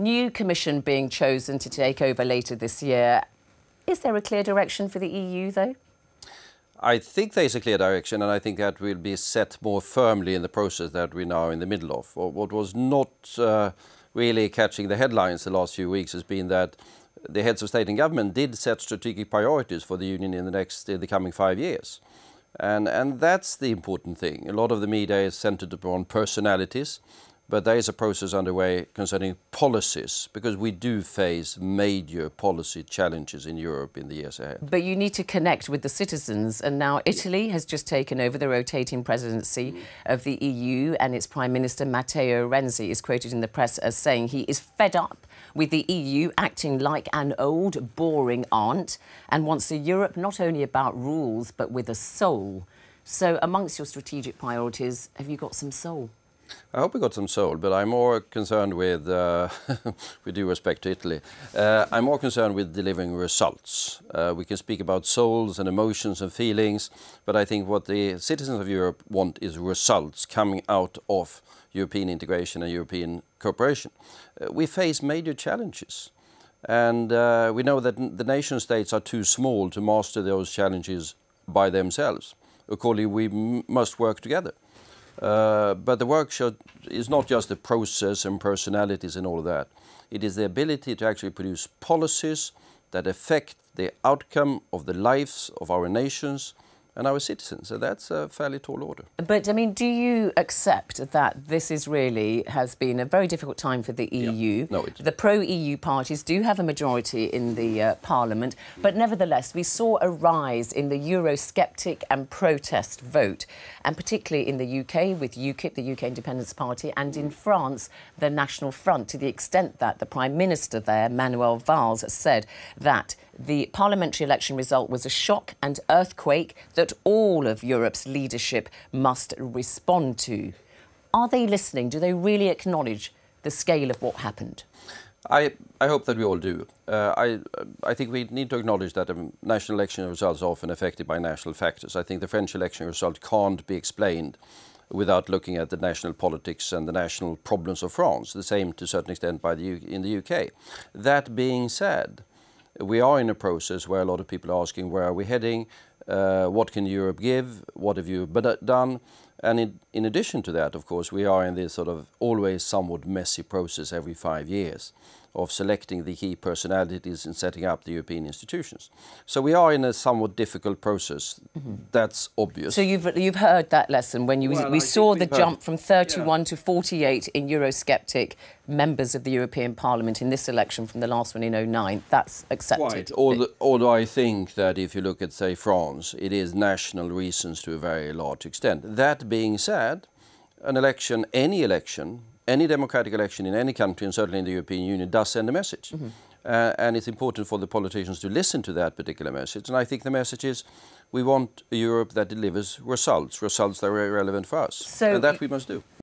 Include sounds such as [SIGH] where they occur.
new commission being chosen to take over later this year. Is there a clear direction for the EU, though? I think there's a clear direction, and I think that will be set more firmly in the process that we're now in the middle of. What was not uh, really catching the headlines the last few weeks has been that the heads of state and government did set strategic priorities for the union in the next, in the coming five years. And, and that's the important thing. A lot of the media is centered upon personalities, but there is a process underway concerning policies because we do face major policy challenges in Europe in the years ahead. But you need to connect with the citizens, and now Italy has just taken over the rotating presidency mm-hmm. of the EU, and its Prime Minister Matteo Renzi is quoted in the press as saying he is fed up with the EU acting like an old, boring aunt and wants a Europe not only about rules but with a soul. So, amongst your strategic priorities, have you got some soul? I hope we got some soul, but I'm more concerned with, uh, [LAUGHS] with due respect to Italy, uh, I'm more concerned with delivering results. Uh, we can speak about souls and emotions and feelings, but I think what the citizens of Europe want is results coming out of European integration and European cooperation. We face major challenges. And we know that the nation states are too small to master those challenges by themselves. Accordingly, we must work together. Uh, but the workshop is not just the process and personalities and all of that. It is the ability to actually produce policies that affect the outcome of the lives of our nations and our citizens. So that's a fairly tall order. But I mean, do you accept that this is really has been a very difficult time for the EU? Yeah. No, it... The pro-EU parties do have a majority in the uh, Parliament, but nevertheless, we saw a rise in the Eurosceptic and protest vote, and particularly in the UK with UKIP, the UK Independence Party, and in France, the National Front, to the extent that the Prime Minister there, Manuel Valls, said that the parliamentary election result was a shock and earthquake that all of Europe's leadership must respond to. Are they listening? Do they really acknowledge the scale of what happened? I, I hope that we all do. Uh, I, I think we need to acknowledge that national election results are often affected by national factors. I think the French election result can't be explained without looking at the national politics and the national problems of France. The same to a certain extent by the U in the UK. That being said, we are in a process where a lot of people are asking where are we heading, uh, what can Europe give, what have you done, and in, in addition to that, of course, we are in this sort of always somewhat messy process every five years of selecting the key personalities and setting up the European institutions. So we are in a somewhat difficult process. Mm -hmm. That's obvious. So you've you've heard that lesson when you well, we I saw the jump from 31 yeah. to 48 in Eurosceptic members of the European Parliament in this election from the last one in 09. That's accepted. Right. Although, although I think that if you look at say France, it is national reasons to a very large extent. That being said, an election, any election, any democratic election in any country, and certainly in the European Union, does send a message. Mm -hmm. uh, and it's important for the politicians to listen to that particular message. And I think the message is we want a Europe that delivers results, results that are relevant for us. So and that we must do.